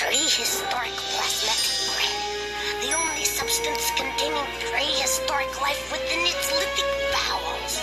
prehistoric plasmatic grin, the only substance containing prehistoric life within its lithic bowels.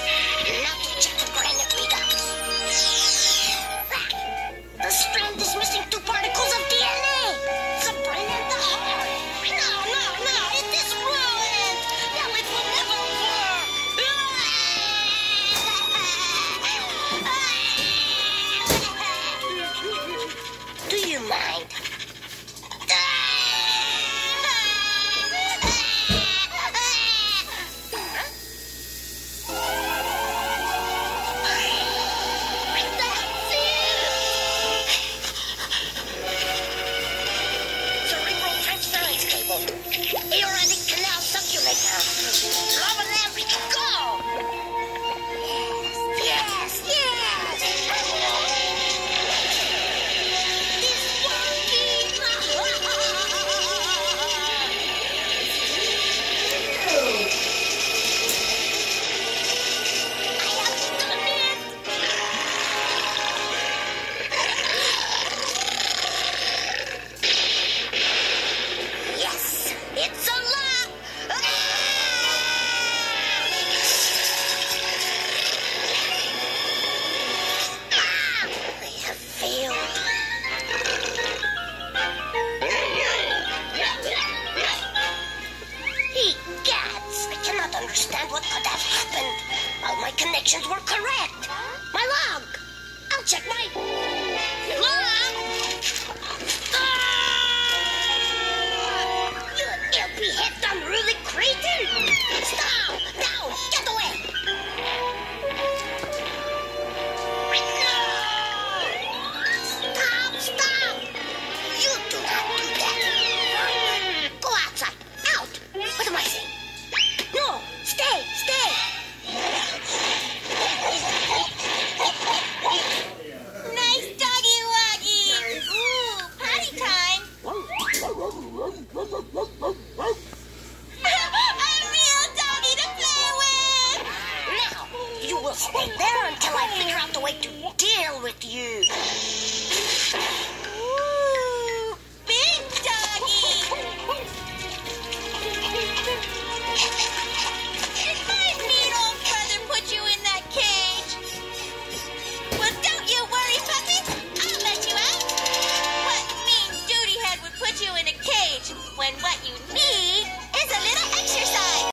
What could have happened? All my connections were correct. My log. I'll check my... there until I figure out the way to deal with you.